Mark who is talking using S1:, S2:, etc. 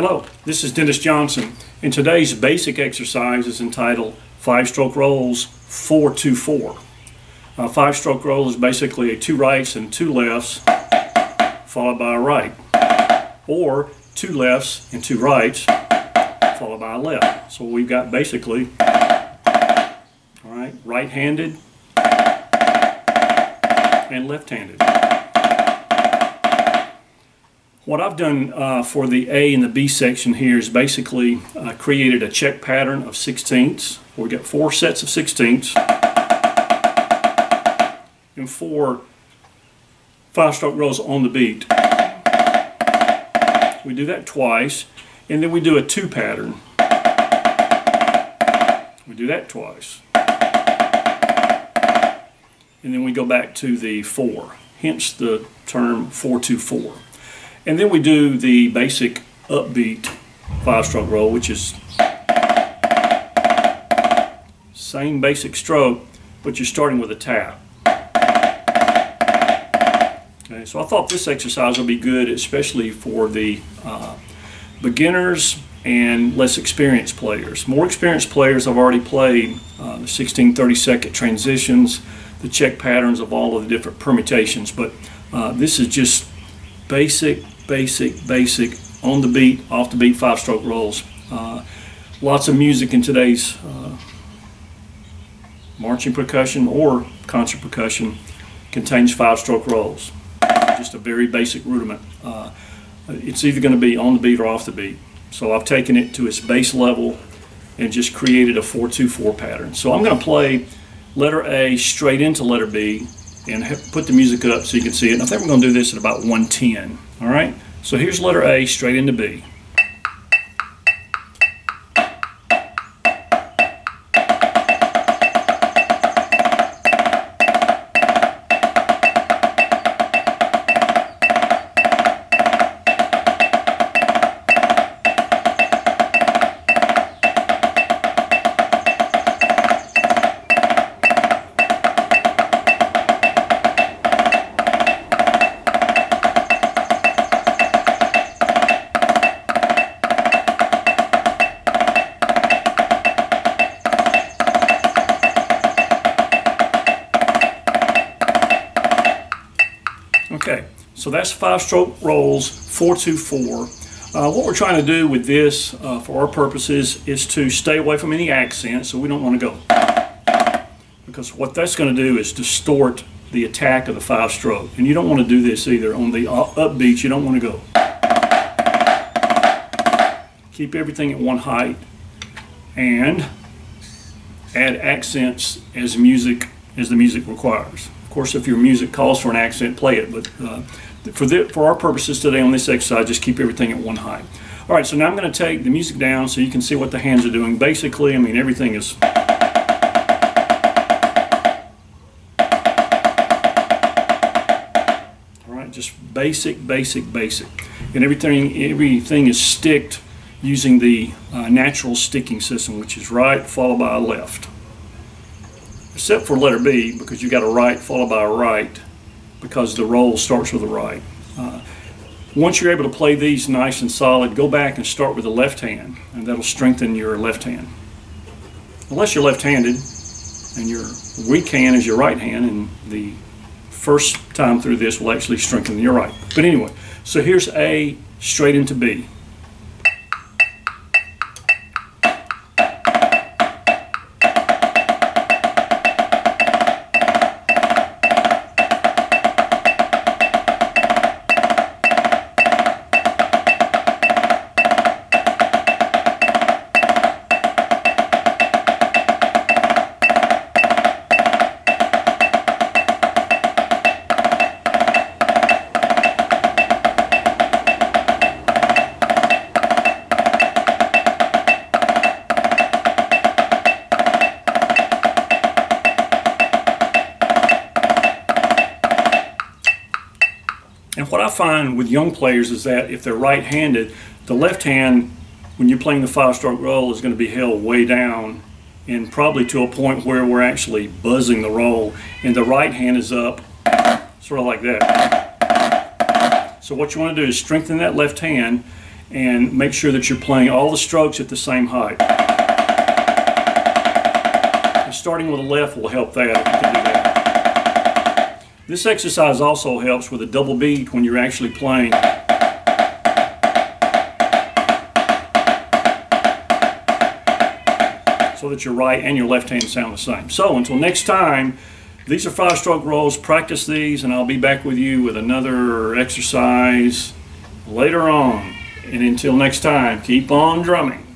S1: Hello, this is Dennis Johnson, and today's basic exercise is entitled Five Stroke Rolls Four 424. A five stroke roll is basically a two rights and two lefts followed by a right, or two lefts and two rights followed by a left. So we've got basically, all right, right-handed and left-handed. What I've done uh, for the A and the B section here is basically uh, created a check pattern of sixteenths. We've got four sets of sixteenths and four five-stroke rolls on the beat. We do that twice, and then we do a two pattern. We do that twice. And then we go back to the four, hence the term 424. And then we do the basic upbeat five-stroke roll, which is same basic stroke, but you're starting with a tap. Okay, so I thought this exercise would be good, especially for the uh, beginners and less experienced players. More experienced players have already played uh, the 16 30 second transitions, the check patterns of all of the different permutations, but uh, this is just basic basic, basic, on the beat, off the beat five stroke rolls. Uh, lots of music in today's uh, marching percussion or concert percussion contains five stroke rolls. Just a very basic rudiment. Uh, it's either going to be on the beat or off the beat. So I've taken it to its base level and just created a 4-2-4 pattern. So I'm going to play letter A straight into letter B and put the music up so you can see it. And I think we're going to do this at about 110. All right, so here's letter A straight into B. Okay, so that's five stroke rolls, 424. Uh, what we're trying to do with this, uh, for our purposes, is to stay away from any accent, so we don't want to go. Because what that's going to do is distort the attack of the five stroke. And you don't want to do this either. On the upbeats, you don't want to go. Keep everything at one height and add accents as music as the music requires. Of course, if your music calls for an accent, play it. But uh, for, the, for our purposes today on this exercise, just keep everything at one height. All right, so now I'm going to take the music down so you can see what the hands are doing. Basically, I mean, everything is... All right, just basic, basic, basic. And everything, everything is sticked using the uh, natural sticking system, which is right followed by left except for letter B because you got a right followed by a right because the roll starts with a right. Uh, once you're able to play these nice and solid, go back and start with the left hand and that'll strengthen your left hand. Unless you're left-handed and your weak hand is your right hand and the first time through this will actually strengthen your right. But anyway, so here's A straight into B. And what I find with young players is that if they're right-handed, the left hand, when you're playing the five-stroke roll, is going to be held way down and probably to a point where we're actually buzzing the roll, and the right hand is up, sort of like that. So what you want to do is strengthen that left hand, and make sure that you're playing all the strokes at the same height. And starting with the left will help that. This exercise also helps with a double beat when you're actually playing. So that your right and your left hand sound the same. So until next time, these are five stroke rolls. Practice these, and I'll be back with you with another exercise later on. And until next time, keep on drumming.